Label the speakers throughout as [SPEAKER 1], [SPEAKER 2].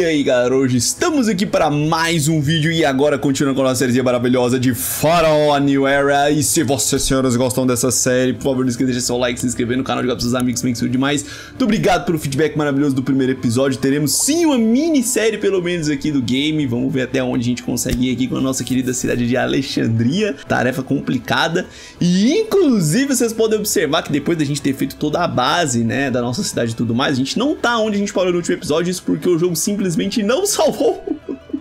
[SPEAKER 1] E aí galera, hoje estamos aqui para mais um vídeo e agora continuando com a nossa série maravilhosa de Faraó New Era. E se vocês senhoras gostam dessa série, por favor não esqueça de deixar seu like, se inscrever no canal, jogar para seus amigos, me demais. Muito obrigado pelo feedback maravilhoso do primeiro episódio, teremos sim uma minissérie pelo menos aqui do game. Vamos ver até onde a gente consegue ir aqui com a nossa querida cidade de Alexandria, tarefa complicada. E inclusive vocês podem observar que depois da gente ter feito toda a base né, da nossa cidade e tudo mais A gente não tá onde a gente parou no último episódio, isso porque o jogo simplesmente não salvou.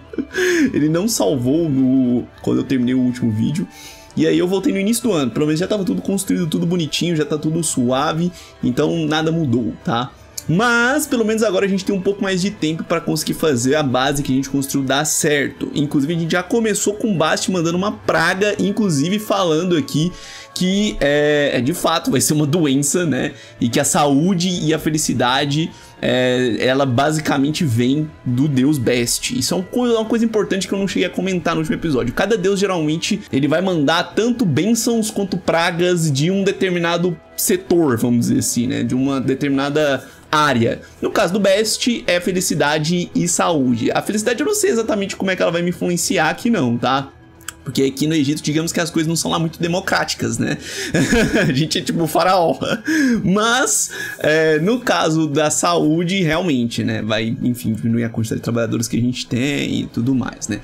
[SPEAKER 1] Ele não salvou no quando eu terminei o último vídeo. E aí eu voltei no início do ano. Pelo menos já tava tudo construído, tudo bonitinho, já tá tudo suave. Então nada mudou, tá? Mas, pelo menos agora a gente tem um pouco mais de tempo para conseguir fazer a base que a gente construiu dar certo. Inclusive, a gente já começou com o Bast mandando uma praga, inclusive falando aqui que é, é, de fato vai ser uma doença, né? E que a saúde e a felicidade é, ela basicamente vem do deus Best. Isso é uma coisa importante que eu não cheguei a comentar no último episódio. Cada deus geralmente ele vai mandar tanto bênçãos quanto pragas de um determinado setor, vamos dizer assim, né? De uma determinada área. No caso do Best é felicidade e saúde. A felicidade eu não sei exatamente como é que ela vai me influenciar aqui não, tá? Porque aqui no Egito, digamos que as coisas não são lá muito democráticas, né? a gente é tipo faraó. Mas, é, no caso da saúde, realmente, né? Vai, enfim, diminuir a quantidade de trabalhadores que a gente tem e tudo mais, né?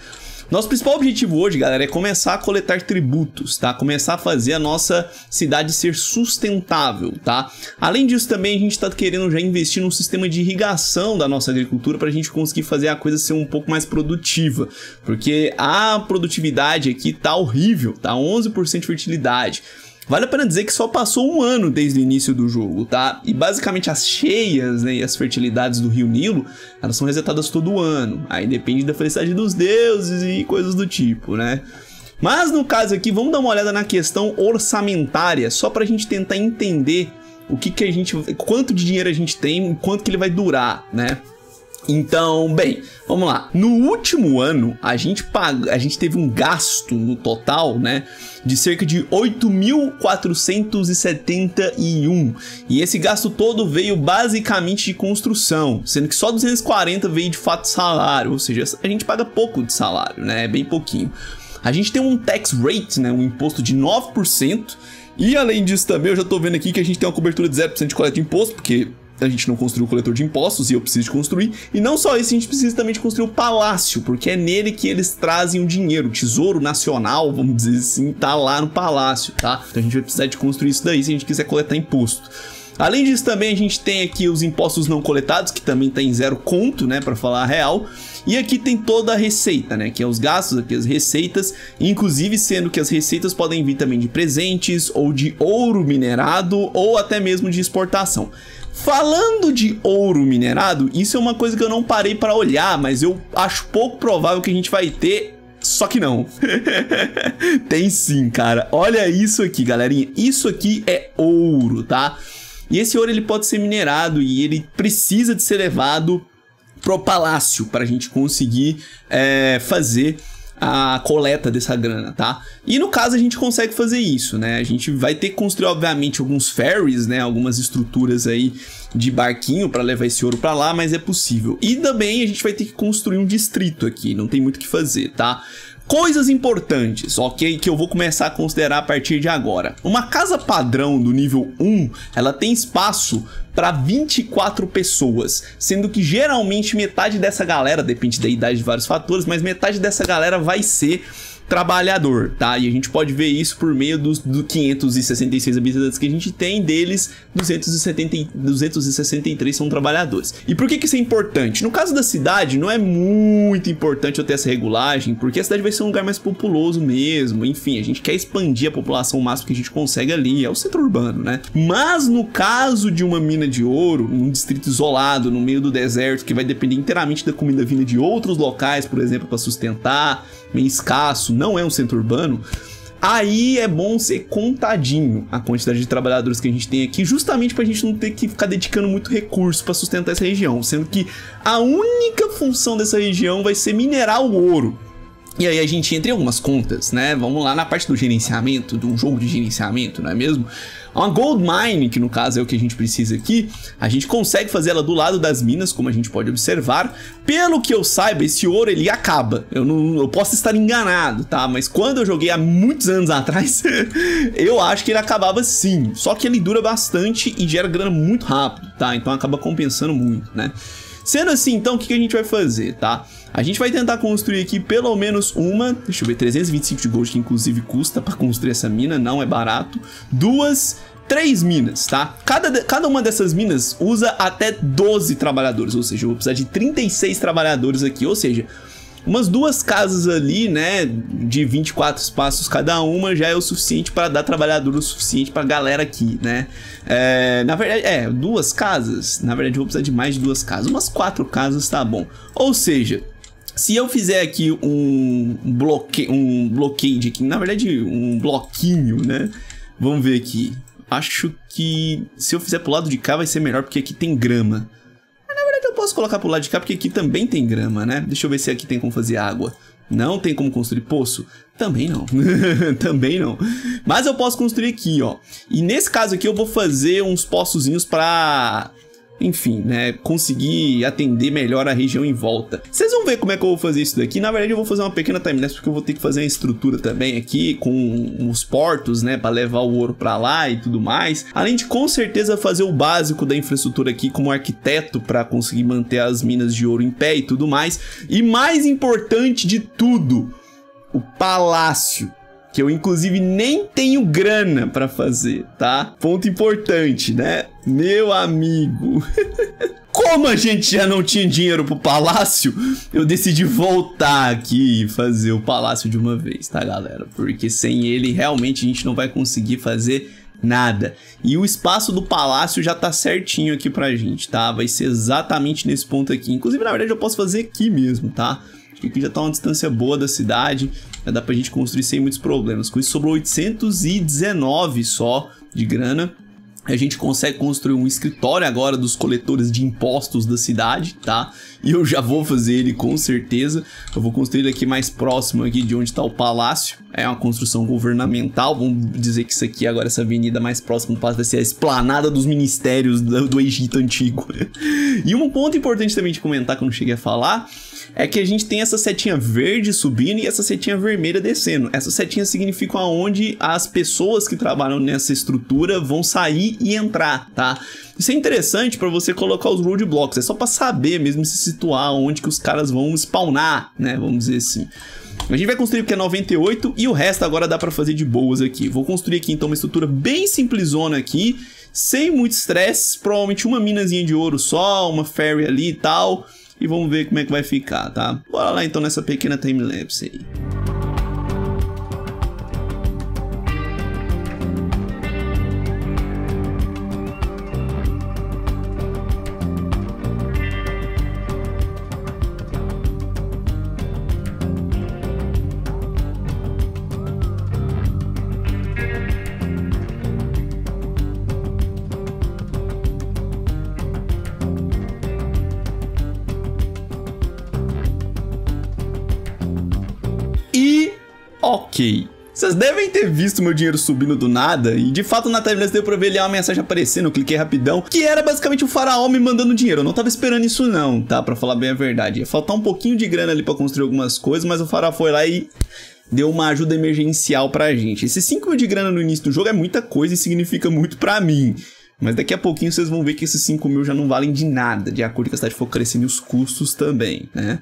[SPEAKER 1] Nosso principal objetivo hoje, galera, é começar a coletar tributos, tá? Começar a fazer a nossa cidade ser sustentável, tá? Além disso, também a gente tá querendo já investir num sistema de irrigação da nossa agricultura para a gente conseguir fazer a coisa ser um pouco mais produtiva, porque a produtividade aqui tá horrível, tá? 11% de fertilidade. Vale a pena dizer que só passou um ano desde o início do jogo, tá? E basicamente as cheias né, e as fertilidades do rio Nilo, elas são resetadas todo ano. Aí depende da felicidade dos deuses e coisas do tipo, né? Mas no caso aqui, vamos dar uma olhada na questão orçamentária, só pra gente tentar entender o que que a gente, quanto de dinheiro a gente tem, quanto que ele vai durar, né? Então, bem, vamos lá. No último ano, a gente paga, a gente teve um gasto no total, né, de cerca de 8.471. E esse gasto todo veio basicamente de construção, sendo que só 240 veio de fato salário, ou seja, a gente paga pouco de salário, né, é bem pouquinho. A gente tem um tax rate, né, um imposto de 9%, e além disso também, eu já tô vendo aqui que a gente tem uma cobertura de 0% de coleta de imposto, porque a gente não construiu o coletor de impostos e eu preciso construir. E não só isso, a gente precisa também de construir o palácio, porque é nele que eles trazem o dinheiro. O tesouro nacional, vamos dizer assim, tá lá no palácio, tá? Então a gente vai precisar de construir isso daí se a gente quiser coletar imposto. Além disso, também a gente tem aqui os impostos não coletados, que também tem zero conto, né, para falar a real. E aqui tem toda a receita, né, que é os gastos, aqui as receitas, inclusive sendo que as receitas podem vir também de presentes, ou de ouro minerado, ou até mesmo de exportação. Falando de ouro minerado, isso é uma coisa que eu não parei para olhar, mas eu acho pouco provável que a gente vai ter só que não. Tem sim, cara. Olha isso aqui, galerinha. Isso aqui é ouro, tá? E esse ouro ele pode ser minerado e ele precisa de ser levado pro palácio para a gente conseguir é, fazer a coleta dessa grana, tá? E no caso a gente consegue fazer isso, né? A gente vai ter que construir, obviamente, alguns ferries, né? Algumas estruturas aí de barquinho para levar esse ouro para lá, mas é possível. E também a gente vai ter que construir um distrito aqui, não tem muito o que fazer, tá? Coisas importantes, ok? Que eu vou começar a considerar a partir de agora. Uma casa padrão do nível 1, ela tem espaço para 24 pessoas, sendo que geralmente metade dessa galera, depende da idade de vários fatores, mas metade dessa galera vai ser trabalhador, tá? E a gente pode ver isso por meio dos do 566 habitantes que a gente tem, deles 270, 263 são trabalhadores. E por que, que isso é importante? No caso da cidade, não é muito importante eu ter essa regulagem, porque a cidade vai ser um lugar mais populoso mesmo, enfim, a gente quer expandir a população o máximo que a gente consegue ali, é o centro urbano, né? Mas no caso de uma mina de ouro, um distrito isolado, no meio do deserto, que vai depender inteiramente da comida vinda de outros locais, por exemplo, para sustentar, meio escasso, não é um centro urbano, aí é bom ser contadinho a quantidade de trabalhadores que a gente tem aqui, justamente para a gente não ter que ficar dedicando muito recurso para sustentar essa região, sendo que a única função dessa região vai ser minerar o ouro. E aí a gente entra em algumas contas, né? Vamos lá na parte do gerenciamento, de um jogo de gerenciamento, não é mesmo? Uma gold mine, que no caso é o que a gente precisa aqui, a gente consegue fazer ela do lado das minas, como a gente pode observar. Pelo que eu saiba, esse ouro ele acaba. Eu não, eu posso estar enganado, tá? Mas quando eu joguei há muitos anos atrás, eu acho que ele acabava sim. Só que ele dura bastante e gera grana muito rápido, tá? Então acaba compensando muito, né? Sendo assim, então, o que, a gente vai fazer, tá? A gente vai tentar construir aqui pelo menos uma, deixa eu ver, 325 de gold que inclusive custa para construir essa mina, não é barato. Duas, três minas, tá? Cada, cada uma dessas minas usa até 12 trabalhadores, ou seja, eu vou precisar de 36 trabalhadores aqui, ou seja, umas duas casas ali, né, de 24 espaços cada uma já é o suficiente para dar trabalhador o suficiente para galera aqui, né? É, na verdade, é, duas casas, na verdade eu vou precisar de mais de duas casas, umas quatro casas tá bom. Ou seja, se eu fizer aqui um bloque, um bloqueio aqui, na verdade um bloquinho, né? Vamos ver aqui. Acho que se eu fizer pro lado de cá vai ser melhor porque aqui tem grama. Mas na verdade eu posso colocar pro lado de cá porque aqui também tem grama, né? Deixa eu ver se aqui tem como fazer água. Não tem como construir poço? Também não. Também não. Mas eu posso construir aqui, ó. E nesse caso aqui eu vou fazer uns poçozinhos pra enfim, né, conseguir atender melhor a região em volta. Vocês vão ver como é que eu vou fazer isso daqui. Na verdade, eu vou fazer uma pequena timelapse porque eu vou ter que fazer uma estrutura também aqui com os portos, né, para levar o ouro para lá e tudo mais. Além de com certeza fazer o básico da infraestrutura aqui como arquiteto para conseguir manter as minas de ouro em pé e tudo mais. E mais importante de tudo, o palácio que eu inclusive nem tenho grana para fazer, tá? Ponto importante, né? Meu amigo. Como a gente já não tinha dinheiro pro palácio, eu decidi voltar aqui e fazer o palácio de uma vez, tá, galera? Porque sem ele realmente a gente não vai conseguir fazer nada. E o espaço do palácio já tá certinho aqui pra gente, tá? Vai ser exatamente nesse ponto aqui. Inclusive, na verdade, eu posso fazer aqui mesmo, tá? Acho que aqui já tá uma distância boa da cidade. Já dá pra gente construir sem muitos problemas. Com isso sobrou 819 só de grana. A gente consegue construir um escritório agora dos coletores de impostos da cidade, tá? E eu já vou fazer ele com certeza. Eu vou construir ele aqui mais próximo aqui de onde está o palácio. É uma construção governamental. Vamos dizer que isso aqui agora, essa avenida mais próxima do palácio vai ser a esplanada dos ministérios do, do Egito Antigo. e um ponto importante também de comentar que eu não cheguei a falar é que a gente tem essa setinha verde subindo e essa setinha vermelha descendo. Essa setinha significa aonde as pessoas que trabalham nessa estrutura vão sair e entrar, tá? Isso é interessante para você colocar os roadblocks, é só para saber mesmo se situar onde que os caras vão spawnar, né? Vamos dizer assim. A gente vai construir o que é 98 e o resto agora dá para fazer de boas aqui. Vou construir aqui então uma estrutura bem simplesona aqui, sem muito estresse, provavelmente uma minazinha de ouro só, uma ferry ali e tal e vamos ver como é que vai ficar, tá? Bora lá então nessa pequena timelapse aí. Visto meu dinheiro subindo do nada, e de fato na timeline deu pra ver ali uma mensagem aparecendo, eu cliquei rapidão, que era basicamente o faraó me mandando dinheiro. Eu não tava esperando isso não, tá? Pra falar bem a verdade. Ia faltar um pouquinho de grana ali pra construir algumas coisas, mas o faraó foi lá e deu uma ajuda emergencial pra gente. Esses 5 mil de grana no início do jogo é muita coisa e significa muito pra mim. Mas daqui a pouquinho vocês vão ver que esses 5 mil já não valem de nada, de acordo com a cidade for crescendo e os custos também, né?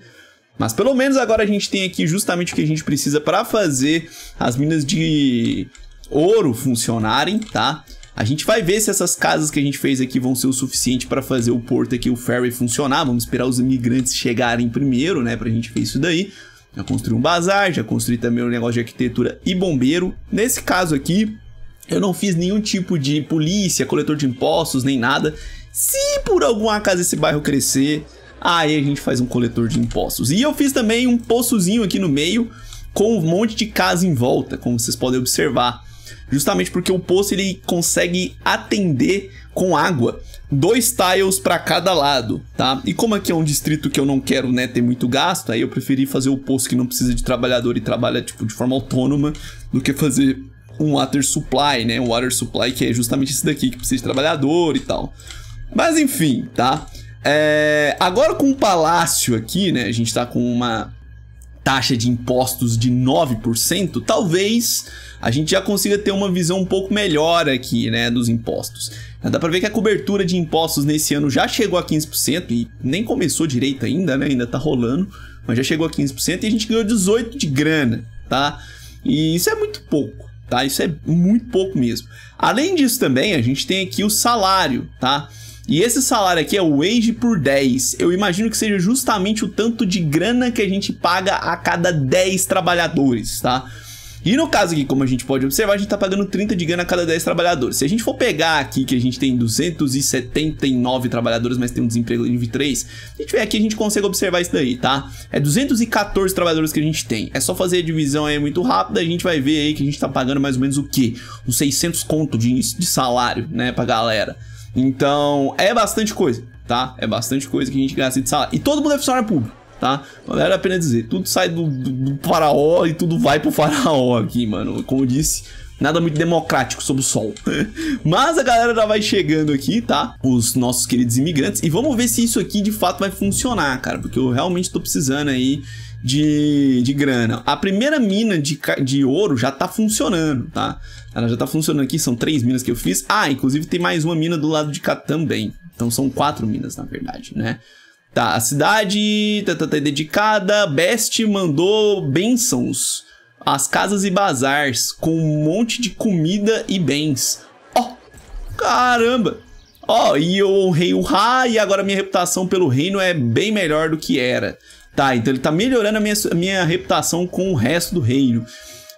[SPEAKER 1] Mas pelo menos agora a gente tem aqui justamente o que a gente precisa para fazer as minas de ouro funcionarem, tá? A gente vai ver se essas casas que a gente fez aqui vão ser o suficiente para fazer o porto aqui, o ferry, funcionar. Vamos esperar os imigrantes chegarem primeiro, né? Pra gente ver isso daí. Já construí um bazar, já construí também um negócio de arquitetura e bombeiro. Nesse caso aqui, eu não fiz nenhum tipo de polícia, coletor de impostos, nem nada. Se por algum acaso esse bairro crescer, Aí a gente faz um coletor de impostos. E eu fiz também um poçozinho aqui no meio com um monte de casa em volta, como vocês podem observar. Justamente porque o poço ele consegue atender com água, dois tiles para cada lado, tá? E como aqui é um distrito que eu não quero, né, ter muito gasto, aí eu preferi fazer o poço que não precisa de trabalhador e trabalha, tipo, de forma autônoma, do que fazer um water supply, né? Um water supply que é justamente esse daqui, que precisa de trabalhador e tal. Mas enfim, tá? É... Agora com o palácio aqui, né? A gente tá com uma taxa de impostos de 9%, talvez a gente já consiga ter uma visão um pouco melhor aqui, né, dos impostos. Dá pra ver que a cobertura de impostos nesse ano já chegou a 15% e nem começou direito ainda, né, ainda tá rolando, mas já chegou a 15% e a gente ganhou 18 de grana, tá? E isso é muito pouco, tá? Isso é muito pouco mesmo. Além disso também, a gente tem aqui o salário, tá? E esse salário aqui é o wage por 10. Eu imagino que seja justamente o tanto de grana que a gente paga a cada 10 trabalhadores, tá? E no caso aqui, como a gente pode observar, a gente tá pagando 30 de grana a cada 10 trabalhadores. Se a gente for pegar aqui que a gente tem 279 trabalhadores, mas tem um desemprego de 3, a gente vê aqui, a gente consegue observar isso daí, tá? É 214 trabalhadores que a gente tem. É só fazer a divisão aí muito rápida, a gente vai ver aí que a gente tá pagando mais ou menos o quê? Uns 600 conto de, de salário, né, pra galera. Então, é bastante coisa, tá? É bastante coisa que a gente gasta de salário. E todo mundo é funcionário público tá? Vale a pena dizer, tudo sai do, do, do, faraó e tudo vai pro faraó aqui, mano. Como eu disse, nada muito democrático sob o sol. Mas a galera já vai chegando aqui, tá? Os nossos queridos imigrantes. E vamos ver se isso aqui de fato vai funcionar, cara. Porque eu realmente tô precisando aí de, de grana. A primeira mina de, de ouro já tá funcionando, tá? Ela já tá funcionando aqui, são três minas que eu fiz. Ah, inclusive tem mais uma mina do lado de cá também. Então são quatro minas, na verdade, né? Tá, a cidade tá, tá, tá dedicada. Best mandou bênçãos às casas e bazars com um monte de comida e bens. Ó, oh, caramba! Ó, oh, e eu honrei o Ra e agora minha reputação pelo reino é bem melhor do que era. Tá, então ele tá melhorando a minha, a minha reputação com o resto do reino.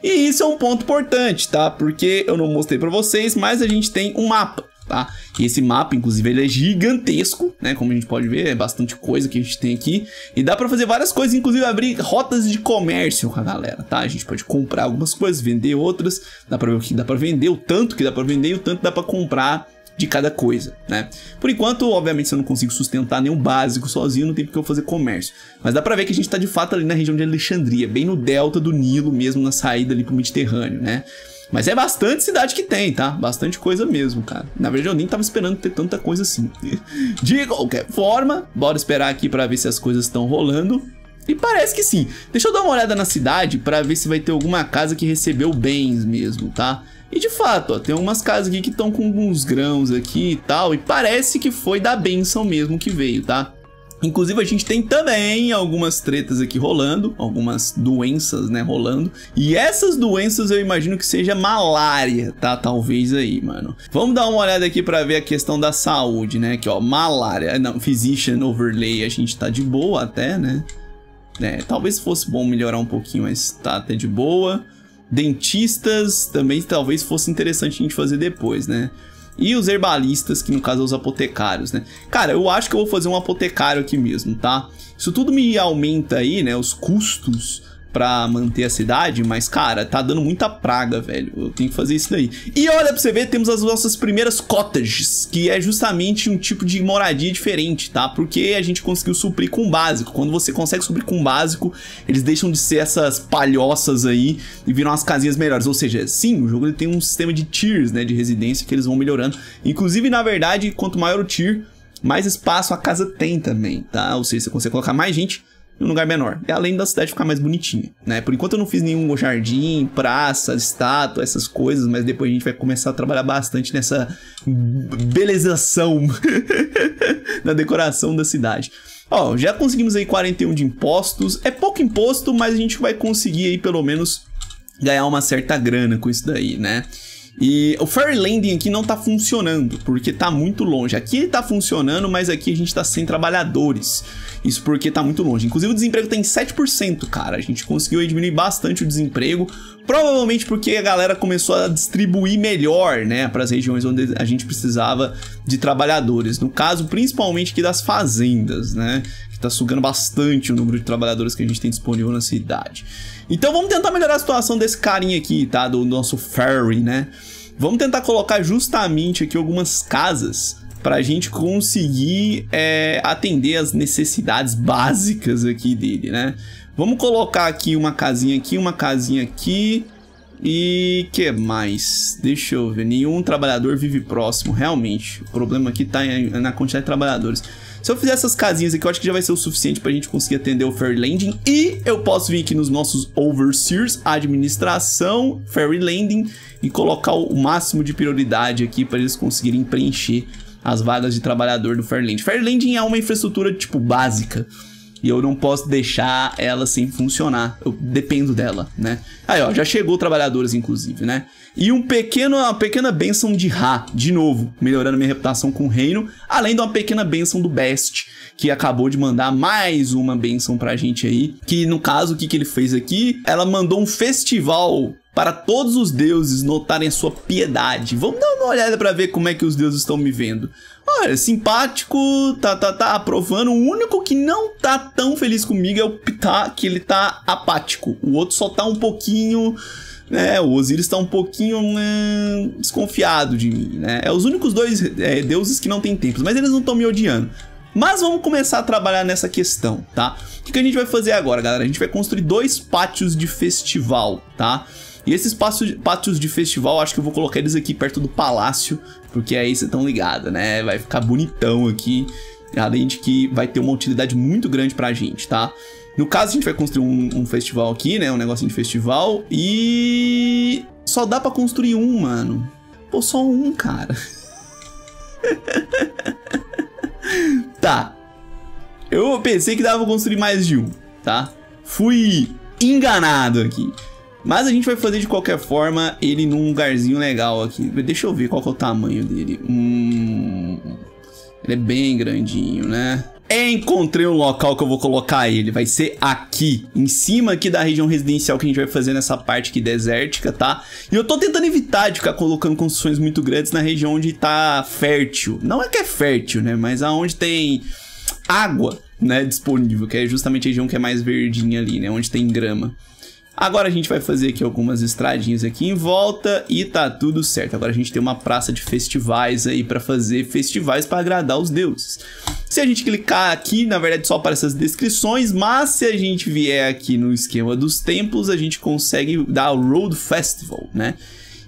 [SPEAKER 1] E isso é um ponto importante, tá? Porque eu não mostrei para vocês, mas a gente tem um mapa tá? E esse mapa, inclusive, ele é gigantesco, né? Como a gente pode ver, é bastante coisa que a gente tem aqui. E dá pra fazer várias coisas, inclusive abrir rotas de comércio com a galera, tá? A gente pode comprar algumas coisas, vender outras. Dá pra ver o que dá pra vender, o tanto que dá pra vender e o tanto dá pra comprar de cada coisa, né? Por enquanto, obviamente, eu não consigo sustentar nenhum básico sozinho, não tem porque eu fazer comércio. Mas dá pra ver que a gente tá de fato ali na região de Alexandria, bem no delta do Nilo mesmo, na saída ali pro Mediterrâneo, né? Mas é bastante cidade que tem, tá? Bastante coisa mesmo, cara. Na verdade, eu nem tava esperando ter tanta coisa assim. De qualquer forma, bora esperar aqui pra ver se as coisas estão rolando. E parece que sim. Deixa eu dar uma olhada na cidade pra ver se vai ter alguma casa que recebeu bens mesmo, tá? E de fato, ó, tem algumas casas aqui que estão com alguns grãos aqui e tal. E parece que foi da benção mesmo que veio, tá? Inclusive, a gente tem também algumas tretas aqui rolando, algumas doenças, né, rolando. E essas doenças eu imagino que seja malária, tá? Talvez aí, mano. Vamos dar uma olhada aqui pra ver a questão da saúde, né? Aqui, ó, malária. Não, physician overlay, a gente tá de boa até, né? É, talvez fosse bom melhorar um pouquinho, mas tá até de boa. Dentistas também talvez fosse interessante a gente fazer depois, né? E os herbalistas, que no caso são os apotecários, né? Cara, eu acho que eu vou fazer um apotecário aqui mesmo, tá? Isso tudo me aumenta aí, né, os custos pra manter a cidade, mas, cara, tá dando muita praga, velho. Eu tenho que fazer isso daí. E olha pra você ver, temos as nossas primeiras cottages, que é justamente um tipo de moradia diferente, tá? Porque a gente conseguiu suprir com básico. Quando você consegue suprir com básico, eles deixam de ser essas palhoças aí e viram as casinhas melhores. Ou seja, sim, o jogo ele tem um sistema de tiers, né, de residência que eles vão melhorando. Inclusive, na verdade, quanto maior o tier, mais espaço a casa tem também, tá? Ou seja, você consegue colocar mais gente em um lugar menor. E além da cidade ficar mais bonitinha, né? Por enquanto eu não fiz nenhum jardim, praça, estátua, essas coisas, mas depois a gente vai começar a trabalhar bastante nessa belezação na decoração da cidade. Ó, já conseguimos aí 41 de impostos. É pouco imposto, mas a gente vai conseguir aí pelo menos ganhar uma certa grana com isso daí, né? E o Ferry Landing aqui não tá funcionando, porque tá muito longe. Aqui ele tá funcionando, mas aqui a gente tá sem trabalhadores. Isso porque tá muito longe. Inclusive o desemprego tá em 7%, cara. A gente conseguiu diminuir bastante o desemprego. Provavelmente porque a galera começou a distribuir melhor, né, para as regiões onde a gente precisava de trabalhadores. No caso, principalmente aqui das fazendas, né, que tá sugando bastante o número de trabalhadores que a gente tem disponível na cidade. Então vamos tentar melhorar a situação desse carinha aqui, tá, do nosso ferry, né? Vamos tentar colocar justamente aqui algumas casas para a gente conseguir é, atender as necessidades básicas aqui dele, né? Vamos colocar aqui uma casinha aqui, uma casinha aqui. E que mais? Deixa eu ver. Nenhum trabalhador vive próximo, realmente. O problema aqui tá na quantidade de trabalhadores. Se eu fizer essas casinhas aqui, eu acho que já vai ser o suficiente pra gente conseguir atender o Fairy Landing. E eu posso vir aqui nos nossos Overseers, Administração, Fairy Landing, e colocar o máximo de prioridade aqui para eles conseguirem preencher as vagas de trabalhador do. Fairy Landing é uma infraestrutura, tipo, básica e eu não posso deixar ela sem funcionar. Eu dependo dela, né? Aí, ó, já chegou trabalhadores, inclusive, né? E um pequeno, uma pequena benção de Ra, de novo, melhorando minha reputação com o reino, além de uma pequena benção do Best, que acabou de mandar mais uma benção pra gente aí, que no caso, o que, que ele fez aqui? Ela mandou um festival para todos os deuses notarem a sua piedade. Vamos dar uma olhada para ver como é que os deuses estão me vendo. Olha, simpático, tá, tá, tá aprovando. O único que não tá tão feliz comigo é o Ptah, que ele tá apático. O outro só tá um pouquinho... né? o Osiris tá um pouquinho né, desconfiado de mim, né? É os únicos dois é, deuses que não tem templos, mas eles não estão me odiando. Mas vamos começar a trabalhar nessa questão, tá? O que, que a gente vai fazer agora, galera? A gente vai construir dois pátios de festival, tá? E esses pátios de festival, acho que eu vou colocar eles aqui perto do palácio, porque aí vocês estão ligados, né? Vai ficar bonitão aqui, além de que vai ter uma utilidade muito grande pra gente, tá? No caso, a gente vai construir um, um festival aqui, né? Um negocinho de festival e... Só dá pra construir um, mano. Pô, só um, cara. tá. Eu pensei que dava pra construir mais de um, tá? Fui enganado aqui. Mas a gente vai fazer de qualquer forma ele num lugarzinho legal aqui. Deixa eu ver qual é o tamanho dele. Hum, ele é bem grandinho, né? Encontrei um local que eu vou colocar ele. Vai ser aqui, em cima aqui da região residencial que a gente vai fazer nessa parte aqui desértica, tá? E eu tô tentando evitar de ficar colocando construções muito grandes na região onde tá fértil. Não é que é fértil, né? Mas aonde tem água, né, disponível, que é justamente a região que é mais verdinha ali, né? Onde tem grama. Agora a gente vai fazer aqui algumas estradinhas aqui em volta e tá tudo certo. Agora a gente tem uma praça de festivais aí para fazer festivais para agradar os deuses. Se a gente clicar aqui, na verdade só aparece as descrições, mas se a gente vier aqui no esquema dos templos, a gente consegue dar o Road Festival, né?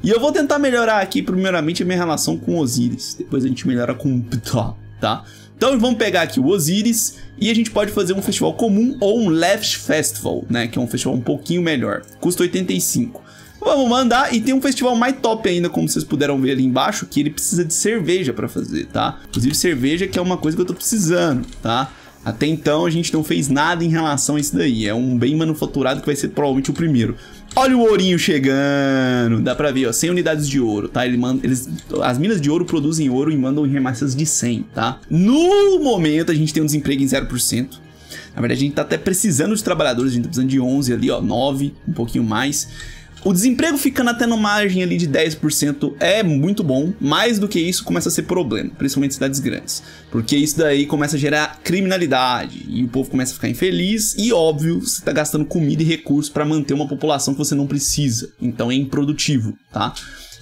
[SPEAKER 1] E eu vou tentar melhorar aqui primeiramente a minha relação com Osiris, depois a gente melhora com Ptah, tá? Então vamos pegar aqui o Osiris e a gente pode fazer um festival comum ou um Left Festival, né? Que é um festival um pouquinho melhor. Custa 85. Vamos mandar e tem um festival mais top ainda, como vocês puderam ver ali embaixo, que ele precisa de cerveja para fazer, tá? Inclusive cerveja que é uma coisa que eu tô precisando, tá? Até então a gente não fez nada em relação a isso daí. É um bem manufaturado que vai ser provavelmente o primeiro. Olha o ourinho chegando. Dá pra ver, ó, 100 unidades de ouro, tá? Ele manda, eles, as minas de ouro produzem ouro e mandam em remassas de 100, tá? No momento a gente tem um desemprego em 0%. Na verdade a gente tá até precisando de trabalhadores, a gente tá precisando de 11 ali, ó, 9, um pouquinho mais. O desemprego ficando até na margem ali de 10% é muito bom, mais do que isso começa a ser problema, principalmente em cidades grandes. Porque isso daí começa a gerar criminalidade e o povo começa a ficar infeliz e, óbvio, você está gastando comida e recursos para manter uma população que você não precisa. Então é improdutivo, tá?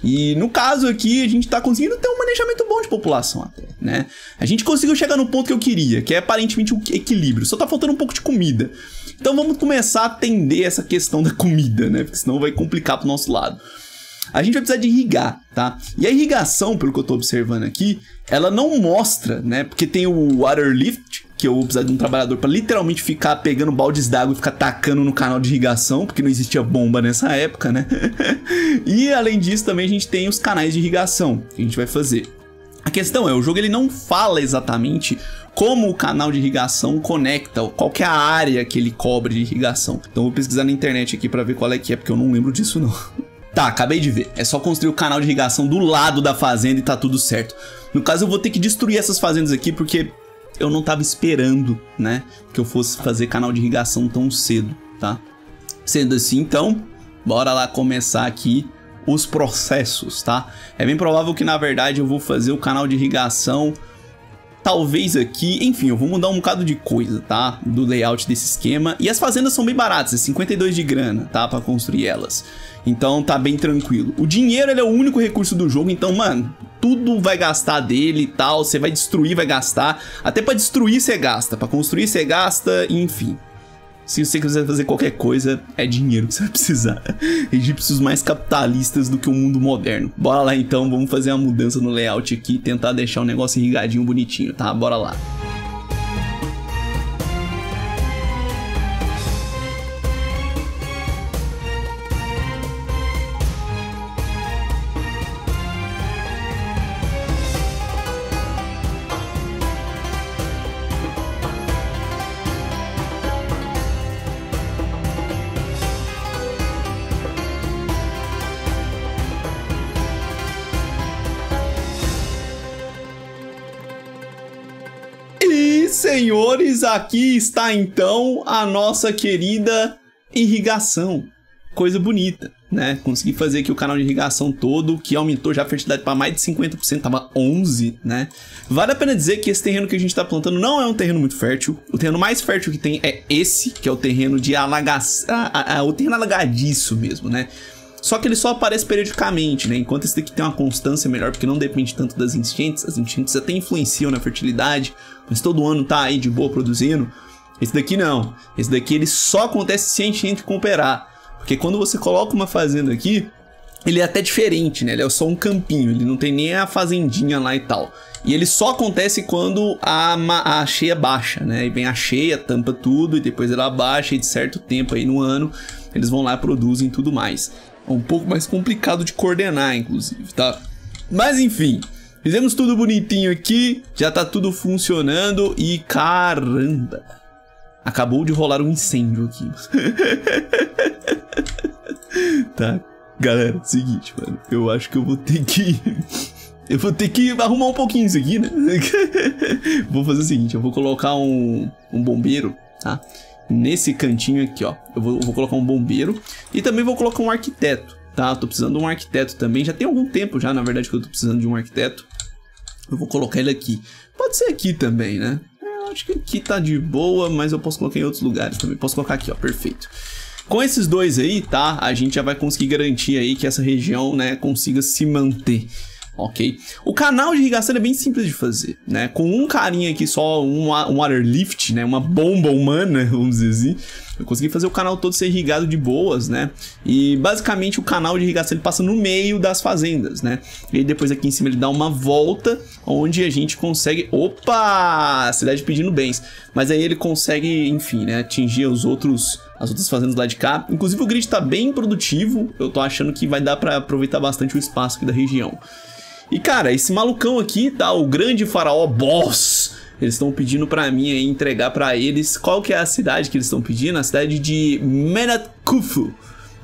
[SPEAKER 1] E no caso aqui, a gente tá conseguindo ter um manejamento bom de população até, né? A gente conseguiu chegar no ponto que eu queria, que é aparentemente o um equilíbrio. Só tá faltando um pouco de comida. Então vamos começar a atender essa questão da comida, né? Porque senão vai complicar pro nosso lado. A gente vai precisar de irrigar, tá? E a irrigação, pelo que eu tô observando aqui, ela não mostra, né? Porque tem o water lift, que eu vou precisar de um trabalhador para literalmente ficar pegando baldes d'água e ficar tacando no canal de irrigação, porque não existia bomba nessa época, né? e além disso, também a gente tem os canais de irrigação que a gente vai fazer. A questão é, o jogo ele não fala exatamente como o canal de irrigação conecta, qual que é a área que ele cobre de irrigação. Então vou pesquisar na internet aqui para ver qual é que é, porque eu não lembro disso não. Tá, acabei de ver. É só construir o canal de irrigação do lado da fazenda e tá tudo certo. No caso, eu vou ter que destruir essas fazendas aqui porque eu não tava esperando, né, que eu fosse fazer canal de irrigação tão cedo, tá? Sendo assim, então, bora lá começar aqui os processos, tá? É bem provável que, na verdade, eu vou fazer o canal de irrigação talvez aqui, enfim, eu vou mudar um bocado de coisa, tá? Do layout desse esquema. E as fazendas são bem baratas, é 52 de grana, tá? Pra construir elas. Então tá bem tranquilo. O dinheiro ele é o único recurso do jogo, então, mano, tudo vai gastar dele e tal. Você vai destruir, vai gastar. Até pra destruir você gasta, pra construir você gasta, enfim. Se você quiser fazer qualquer coisa, é dinheiro que você vai precisar. Egípcios mais capitalistas do que o mundo moderno. Bora lá então, vamos fazer uma mudança no layout aqui tentar deixar o negócio irrigadinho bonitinho, tá? Bora lá. Senhores, aqui está então a nossa querida irrigação. Coisa bonita, né? Consegui fazer aqui o canal de irrigação todo, que aumentou já a fertilidade para mais de 50%, tava 11, né? Vale a pena dizer que esse terreno que a gente está plantando não é um terreno muito fértil. O terreno mais fértil que tem é esse, que é o terreno de alagação, o terreno alagadiço mesmo, né? Só que ele só aparece periodicamente, né? Enquanto esse daqui tem uma constância melhor, porque não depende tanto das enchentes. As enchentes até influenciam na fertilidade, mas todo ano tá aí de boa produzindo. Esse daqui não. Esse daqui ele só acontece se a enchente cooperar. Porque quando você coloca uma fazenda aqui, ele é até diferente, né? Ele é só um campinho, ele não tem nem a fazendinha lá e tal. E ele só acontece quando a, a cheia baixa, né? E vem a cheia, tampa tudo, e depois ela baixa, e de certo tempo aí no ano, eles vão lá produzem tudo mais. É um pouco mais complicado de coordenar, inclusive, tá? Mas enfim, fizemos tudo bonitinho aqui, já tá tudo funcionando e caramba, acabou de rolar um incêndio aqui. tá, galera, seguinte, mano, eu acho que eu vou ter que... Eu vou ter que arrumar um pouquinho isso aqui, né? vou fazer o seguinte, eu vou colocar um, um bombeiro, tá? Nesse cantinho aqui, ó. Eu vou, vou, colocar um bombeiro e também vou colocar um arquiteto, tá? tô precisando de um arquiteto também. Já tem algum tempo já, na verdade, que eu tô precisando de um arquiteto. Eu vou colocar ele aqui. Pode ser aqui também, né? Eu acho que aqui tá de boa, mas eu posso colocar em outros lugares também. Posso colocar aqui, ó, perfeito. Com esses dois aí, tá? A gente já vai conseguir garantir aí que essa região, né, consiga se manter ok? O canal de irrigação é bem simples de fazer, né? Com um carinha aqui só, um, um water lift, né? Uma bomba humana, vamos dizer assim. Eu consegui fazer o canal todo ser irrigado de boas, né? E basicamente o canal de irrigação ele passa no meio das fazendas, né? E depois aqui em cima ele dá uma volta onde a gente consegue... Opa! Cidade pedindo bens. Mas aí ele consegue, enfim, né? Atingir os outros as outras fazendas lá de cá. Inclusive o grid tá bem produtivo, eu tô achando que vai dar para aproveitar bastante o espaço aqui da região. E cara, esse malucão aqui, tá? O grande faraó boss. Eles estão pedindo para mim aí entregar para eles. Qual que é a cidade que eles estão pedindo? A cidade de Menatkufu.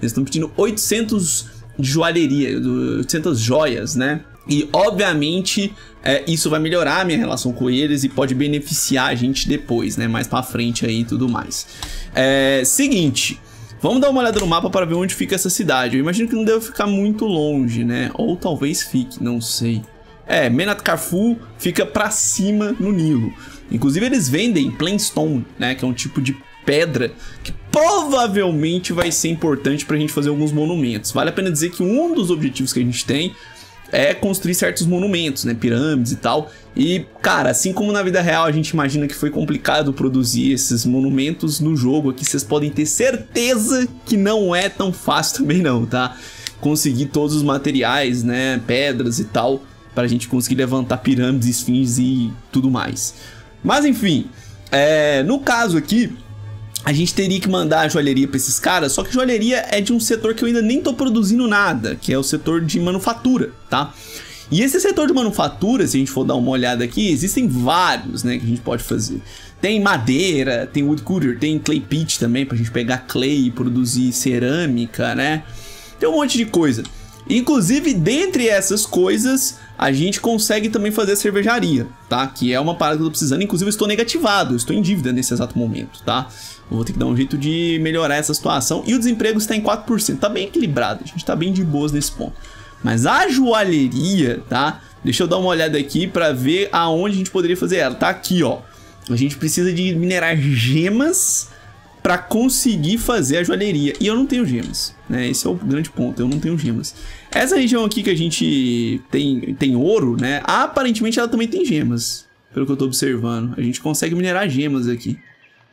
[SPEAKER 1] Eles estão pedindo 800 de joalheria, 800 joias, né? E obviamente é, isso vai melhorar a minha relação com eles e pode beneficiar a gente depois, né? Mais para frente aí e tudo mais. É, seguinte, Vamos dar uma olhada no mapa para ver onde fica essa cidade. Eu imagino que não deve ficar muito longe, né? Ou talvez fique, não sei. É, Menat Carfu fica para cima no Nilo. Inclusive eles vendem plainstone, né? Que é um tipo de pedra que provavelmente vai ser importante para a gente fazer alguns monumentos. Vale a pena dizer que um dos objetivos que a gente tem é construir certos monumentos, né? Pirâmides e tal. E, cara, assim como na vida real a gente imagina que foi complicado produzir esses monumentos no jogo aqui, vocês podem ter certeza que não é tão fácil também não, tá? Conseguir todos os materiais, né? Pedras e tal, pra gente conseguir levantar pirâmides, esfinges e tudo mais. Mas enfim, é, no caso aqui, a gente teria que mandar a joalheria para esses caras, só que joalheria é de um setor que eu ainda nem tô produzindo nada, que é o setor de manufatura, tá? E esse setor de manufatura, se a gente for dar uma olhada aqui, existem vários, né, que a gente pode fazer. Tem madeira, tem wood cutter, tem clay pit também pra gente pegar clay e produzir cerâmica, né? Tem um monte de coisa. Inclusive, dentre essas coisas, a gente consegue também fazer a cervejaria, tá? Que é uma parada que eu tô precisando. Inclusive, eu estou negativado, eu estou em dívida nesse exato momento, tá? Eu vou ter que dar um jeito de melhorar essa situação. E o desemprego está em 4%. Tá bem equilibrado, a gente tá bem de boas nesse ponto. Mas a joalheria, tá? Deixa eu dar uma olhada aqui pra ver aonde a gente poderia fazer ela. Tá aqui, ó. A gente precisa de minerar gemas para conseguir fazer a joalheria. E eu não tenho gemas, né? Esse é o grande ponto, eu não tenho gemas. Essa região aqui que a gente tem, tem ouro, né? Aparentemente ela também tem gemas, pelo que eu tô observando. A gente consegue minerar gemas aqui,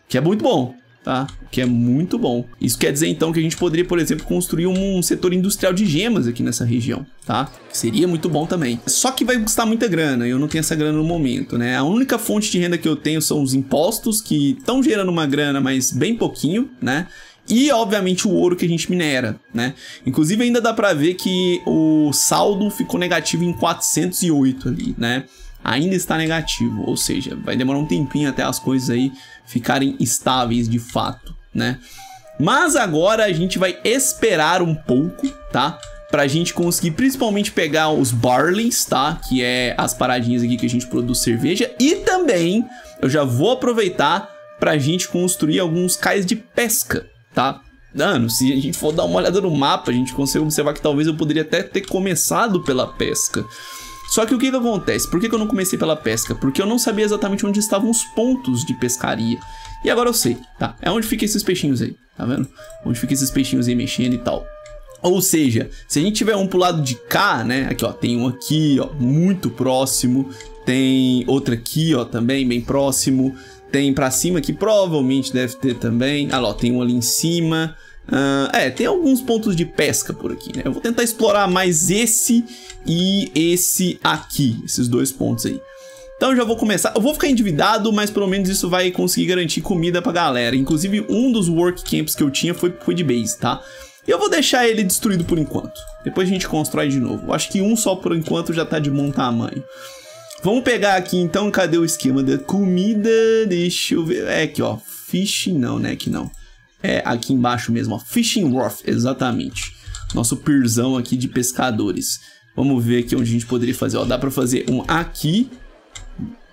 [SPEAKER 1] que é muito bom tá? Que é muito bom. Isso quer dizer então que a gente poderia, por exemplo, construir um setor industrial de gemas aqui nessa região, tá? Seria muito bom também. Só que vai custar muita grana, e eu não tenho essa grana no momento, né? A única fonte de renda que eu tenho são os impostos, que estão gerando uma grana, mas bem pouquinho, né? E, obviamente, o ouro que a gente minera, né? Inclusive, ainda dá pra ver que o saldo ficou negativo em 408 ali, né? Ainda está negativo, ou seja, vai demorar um tempinho até as coisas aí ficarem estáveis de fato, né? Mas agora a gente vai esperar um pouco, tá? Pra gente conseguir principalmente pegar os barleys, tá? Que é as paradinhas aqui que a gente produz cerveja. E também eu já vou aproveitar pra gente construir alguns cais de pesca, tá? Mano, se a gente for dar uma olhada no mapa, a gente consegue observar que talvez eu poderia até ter começado pela pesca. Só que o que, que acontece? Por que, que eu não comecei pela pesca? Porque eu não sabia exatamente onde estavam os pontos de pescaria. E agora eu sei, tá? É onde ficam esses peixinhos aí, tá vendo? Onde ficam esses peixinhos aí mexendo e tal. Ou seja, se a gente tiver um pro lado de cá, né? Aqui, ó, tem um aqui, ó, muito próximo. Tem outro aqui, ó, também bem próximo. Tem pra cima que provavelmente deve ter também. Ah, ó, tem um ali em cima. Uh, é, tem alguns pontos de pesca por aqui, né? Eu vou tentar explorar mais esse e esse aqui, esses dois pontos aí. Então já vou começar, eu vou ficar endividado, mas pelo menos isso vai conseguir garantir comida pra galera. Inclusive um dos work camps que eu tinha foi, foi de base, tá? E eu vou deixar ele destruído por enquanto. Depois a gente constrói de novo. Eu acho que um só por enquanto já tá de bom tamanho. Vamos pegar aqui então, cadê o esquema da comida? Deixa eu ver. É aqui, ó. Fishing não, né? Que não. É aqui embaixo mesmo, ó. Fishing Wharf, exatamente. Nosso pirzão aqui de pescadores. Vamos ver aqui onde a gente poderia fazer. Ó, dá pra fazer um aqui.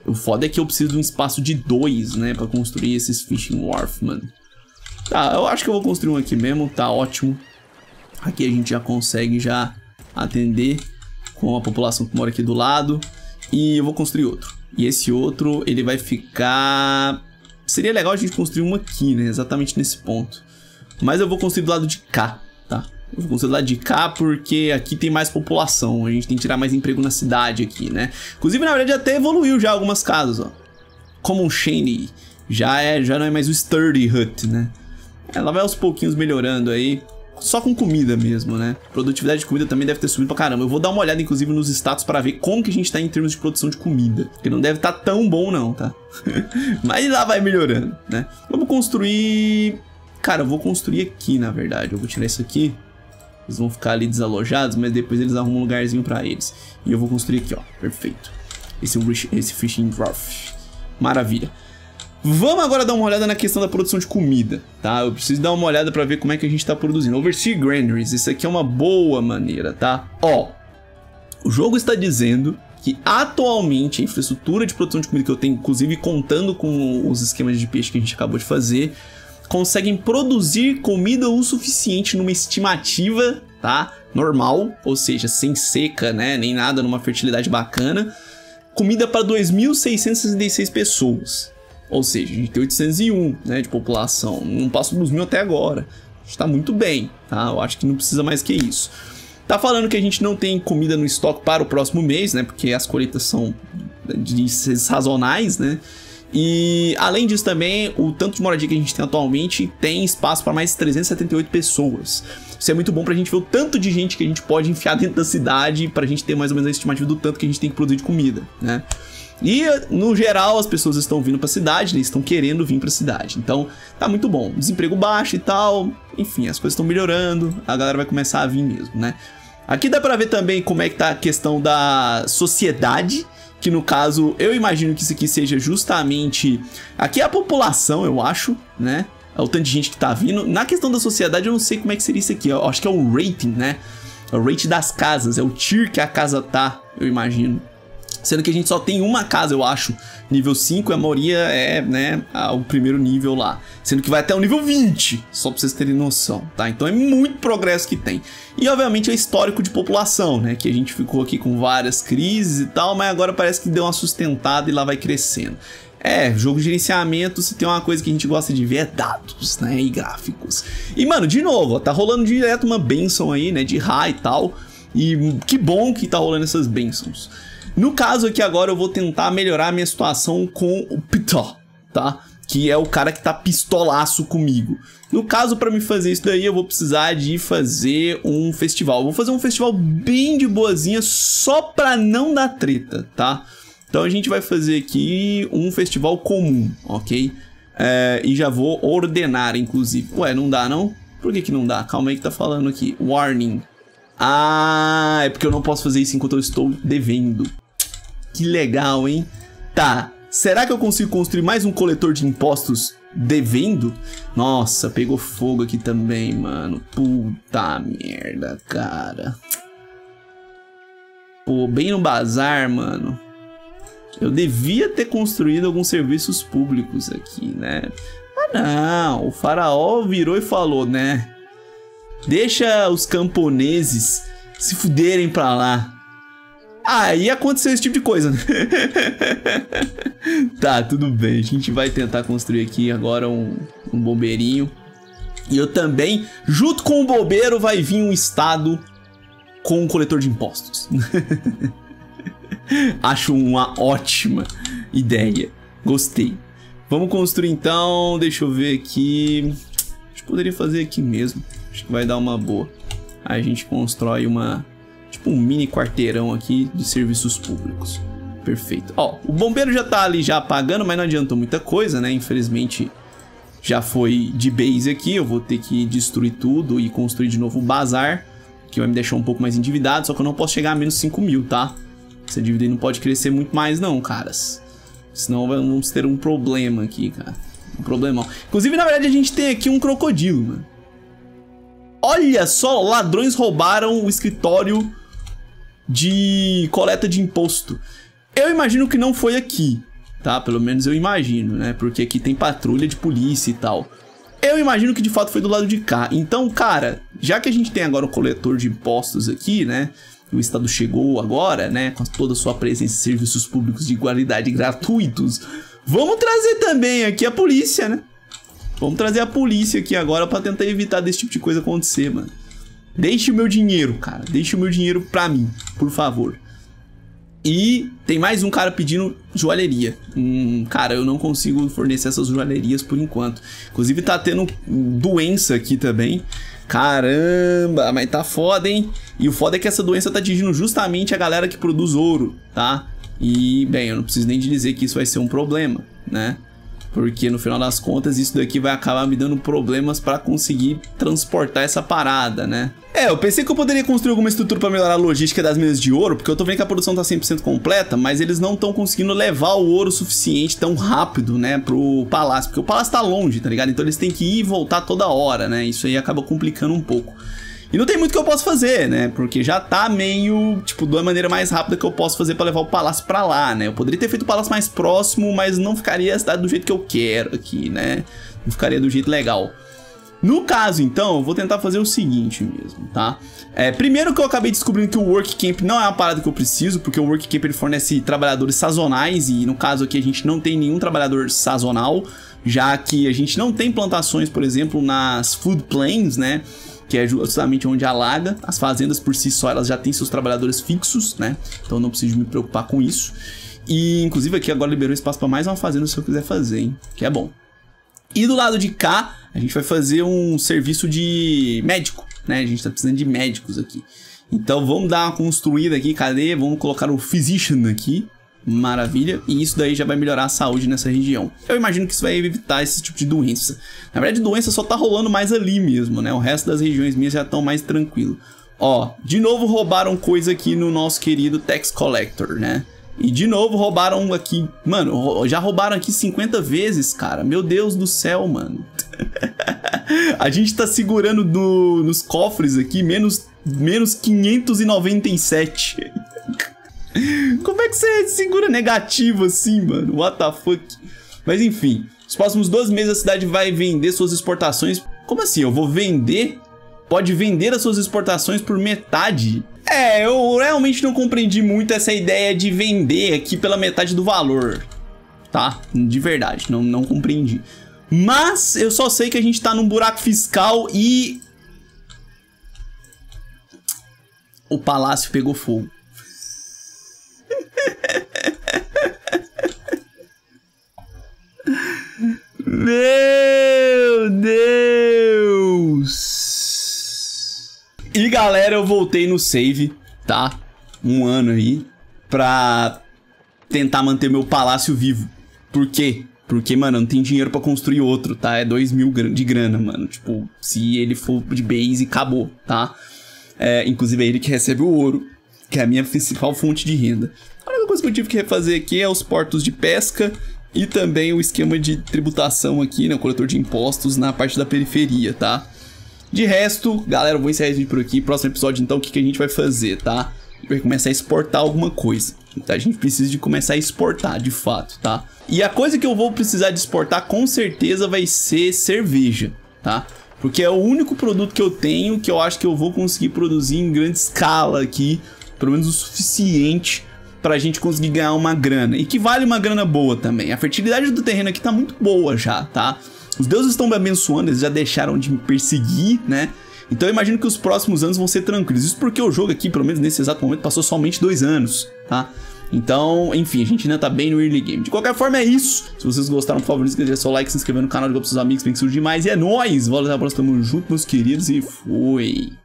[SPEAKER 1] O foda é que eu preciso de um espaço de dois, né? Pra construir esses Fishing Wharf, mano. Tá, eu acho que eu vou construir um aqui mesmo. Tá ótimo. Aqui a gente já consegue já atender com a população que mora aqui do lado. E eu vou construir outro. E esse outro, ele vai ficar Seria legal a gente construir uma aqui, né? Exatamente nesse ponto. Mas eu vou construir do lado de cá, tá? Eu vou construir do lado de cá porque aqui tem mais população. A gente tem que tirar mais emprego na cidade aqui, né? Inclusive, na verdade, até evoluiu já algumas casas, ó. Como um Shane já, é, já não é mais o Sturdy Hut, né? Ela vai aos pouquinhos melhorando aí só com comida mesmo, né? Produtividade de comida também deve ter subido pra caramba. Eu vou dar uma olhada, inclusive, nos status para ver como que a gente tá em termos de produção de comida. Porque não deve estar tá tão bom não, tá? Mas lá vai melhorando, né? Vamos construir... Cara, eu vou construir aqui, na verdade. Eu vou tirar isso aqui. Eles vão ficar ali desalojados, mas depois eles arrumam um lugarzinho pra eles. E eu vou construir aqui, ó. Perfeito. Esse, esse Fishing Dwarf. Maravilha. Vamos agora dar uma olhada na questão da produção de comida, tá? Eu preciso dar uma olhada para ver como é que a gente tá produzindo. Overseer Granaries, isso aqui é uma boa maneira, tá? Ó, o jogo está dizendo que atualmente a infraestrutura de produção de comida que eu tenho, inclusive contando com os esquemas de peixe que a gente acabou de fazer, conseguem produzir comida o suficiente numa estimativa, tá? Normal, ou seja, sem seca, né? Nem nada, numa fertilidade bacana. Comida para 2.666 pessoas. Ou seja, a gente tem 801 né, de população, não passa dos mil até agora. Está muito bem, tá? Eu acho que não precisa mais que isso. Tá falando que a gente não tem comida no estoque para o próximo mês, né? Porque as colheitas são de sazonais, né? E além disso também, o tanto de moradia que a gente tem atualmente tem espaço para mais 378 pessoas. Isso é muito bom pra gente ver o tanto de gente que a gente pode enfiar dentro da cidade pra gente ter mais ou menos a estimativa do tanto que a gente tem que produzir de comida, né? E, no geral, as pessoas estão vindo para a cidade, né? estão querendo vir para a cidade. Então, tá muito bom. Desemprego baixo e tal. Enfim, as coisas estão melhorando. A galera vai começar a vir mesmo, né? Aqui dá para ver também como é que tá a questão da sociedade, que no caso, eu imagino que isso aqui seja justamente aqui é a população, eu acho, né? É o tanto de gente que tá vindo. Na questão da sociedade, eu não sei como é que seria isso aqui. Eu acho que é o rating, né? É o rate das casas, é o tier que a casa tá, eu imagino. Sendo que a gente só tem uma casa, eu acho, nível 5, a maioria é, né, o primeiro nível lá. Sendo que vai até o nível 20, só pra vocês terem noção, tá? Então é muito progresso que tem. E obviamente é histórico de população, né? Que a gente ficou aqui com várias crises e tal, mas agora parece que deu uma sustentada e lá vai crescendo. É, jogo de gerenciamento, se tem uma coisa que a gente gosta de ver é dados, né, e gráficos. E, mano, de novo, ó, tá rolando direto uma benção aí, né, de high e tal, e que bom que tá rolando essas bênçãos. No caso aqui agora eu vou tentar melhorar a minha situação com o Pitó, tá? Que é o cara que tá pistolaço comigo. No caso, para me fazer isso daí, eu vou precisar de fazer um festival. Vou fazer um festival bem de boazinha, só pra não dar treta, tá? Então a gente vai fazer aqui um festival comum, ok? É, e já vou ordenar, inclusive. Ué, não dá não? Por que que não dá? Calma aí que tá falando aqui. Warning. Ah, é porque eu não posso fazer isso enquanto eu estou devendo. Que legal, hein? Tá, será que eu consigo construir mais um coletor de impostos devendo? Nossa, pegou fogo aqui também, mano. Puta merda, cara. Pô, bem no bazar, mano. Eu devia ter construído alguns serviços públicos aqui, né? Ah, não. O faraó virou e falou, né? Deixa os camponeses se fuderem pra lá. Aí aconteceu esse tipo de coisa, né? tá, tudo bem. A gente vai tentar construir aqui agora um, um bombeirinho. E eu também, junto com o bombeiro, vai vir um estado com um coletor de impostos. Acho uma ótima ideia. Gostei. Vamos construir então. Deixa eu ver aqui. A gente poderia fazer aqui mesmo. Acho que vai dar uma boa. Aí a gente constrói uma tipo um mini quarteirão aqui de serviços públicos. Perfeito. Ó, o bombeiro já tá ali já apagando, mas não adiantou muita coisa, né? Infelizmente já foi de base aqui. Eu vou ter que destruir tudo e construir de novo o bazar, que vai me deixar um pouco mais endividado. Só que eu não posso chegar a menos 5 mil, tá? Essa dívida aí não pode crescer muito mais, não, caras. Senão vamos ter um problema aqui, cara. Um problemão. Inclusive, na verdade, a gente tem aqui um crocodilo, mano. Olha só, ladrões roubaram o escritório de coleta de imposto. Eu imagino que não foi aqui, tá? Pelo menos eu imagino, né? Porque aqui tem patrulha de polícia e tal. Eu imagino que de fato foi do lado de cá. Então, cara, já que a gente tem agora o coletor de impostos aqui, né? O Estado chegou agora, né? Com toda a sua presença em serviços públicos de igualdade gratuitos. Vamos trazer também aqui a polícia, né? Vamos trazer a polícia aqui agora para tentar evitar desse tipo de coisa acontecer, mano. Deixe o meu dinheiro, cara. Deixe o meu dinheiro pra mim, por favor. E tem mais um cara pedindo joalheria. Hum, cara, eu não consigo fornecer essas joalherias por enquanto. Inclusive tá tendo doença aqui também. Caramba, mas tá foda, hein? E o foda é que essa doença tá atingindo justamente a galera que produz ouro, tá? E, bem, eu não preciso nem de dizer que isso vai ser um problema, né? Porque no final das contas isso daqui vai acabar me dando problemas para conseguir transportar essa parada, né? É, eu pensei que eu poderia construir alguma estrutura para melhorar a logística das minas de ouro, porque eu tô vendo que a produção tá 100% completa, mas eles não estão conseguindo levar o ouro suficiente tão rápido, né, pro palácio, porque o palácio tá longe, tá ligado? Então eles têm que ir e voltar toda hora, né? Isso aí acaba complicando um pouco. E não tem muito que eu possa fazer, né? Porque já tá meio, tipo, da maneira mais rápida que eu posso fazer para levar o palácio para lá, né? Eu poderia ter feito o palácio mais próximo, mas não ficaria a cidade do jeito que eu quero aqui, né? Não ficaria do jeito legal. No caso, então, eu vou tentar fazer o seguinte mesmo, tá? É, primeiro que eu acabei descobrindo que o Work Camp não é uma parada que eu preciso, porque o Work Camp ele fornece trabalhadores sazonais e no caso aqui a gente não tem nenhum trabalhador sazonal, já que a gente não tem plantações, por exemplo, nas food plains, né? Que é justamente onde alaga. As fazendas por si só elas já têm seus trabalhadores fixos, né? Então não preciso me preocupar com isso. E inclusive aqui agora liberou espaço para mais uma fazenda se eu quiser fazer, hein? Que é bom. E do lado de cá, a gente vai fazer um serviço de médico, né? A gente tá precisando de médicos aqui. Então vamos dar uma construída aqui, cadê? Vamos colocar o physician aqui, Maravilha. E isso daí já vai melhorar a saúde nessa região. Eu imagino que isso vai evitar esse tipo de doença. Na verdade, doença só tá rolando mais ali mesmo, né? O resto das regiões minhas já estão mais tranquilo. Ó, de novo roubaram coisa aqui no nosso querido Tax Collector, né? E de novo roubaram aqui... Mano, já roubaram aqui 50 vezes, cara. Meu Deus do céu, mano. a gente tá segurando no, nos cofres aqui menos, menos 597. Como é que você segura negativo assim, mano? What the fuck? Mas enfim, nos próximos dois meses a cidade vai vender suas exportações. Como assim? Eu vou vender? Pode vender as suas exportações por metade? É, eu realmente não compreendi muito essa ideia de vender aqui pela metade do valor. Tá? De verdade, não, não compreendi. Mas eu só sei que a gente tá num buraco fiscal e... O palácio pegou fogo. Meu Deus! E galera, eu voltei no save, tá? Um ano aí, pra tentar manter meu palácio vivo. Por quê? Porque, mano, não tem dinheiro para construir outro, tá? É 2 mil de grana, mano. Tipo, se ele for de base, acabou, tá? É, inclusive é ele que recebe o ouro, que é a minha principal fonte de renda. A única coisa que eu tive que refazer aqui é os portos de pesca e também o esquema de tributação aqui, né? O coletor de impostos na parte da periferia, tá? De resto, galera, eu vou encerrar esse vídeo por aqui. Próximo episódio, então, o que, que a gente vai fazer, tá? A gente vai começar a exportar alguma coisa. Tá? A gente precisa de começar a exportar, de fato, tá? E a coisa que eu vou precisar de exportar, com certeza, vai ser cerveja, tá? Porque é o único produto que eu tenho que eu acho que eu vou conseguir produzir em grande escala aqui. Pelo menos o suficiente pra gente conseguir ganhar uma grana. E que vale uma grana boa também. A fertilidade do terreno aqui tá muito boa já, tá? Os deuses estão me abençoando, eles já deixaram de me perseguir, né? Então eu imagino que os próximos anos vão ser tranquilos. Isso porque o jogo aqui, pelo menos nesse exato momento, passou somente dois anos, tá? Então, enfim, a gente ainda tá bem no early game. De qualquer forma, é isso. Se vocês gostaram, por favor, não esqueça de seu like, se inscrever no canal, de para seus amigos, vem que surgir mais. E é nóis! Volta até a próxima, tamo junto, meus queridos, e fui!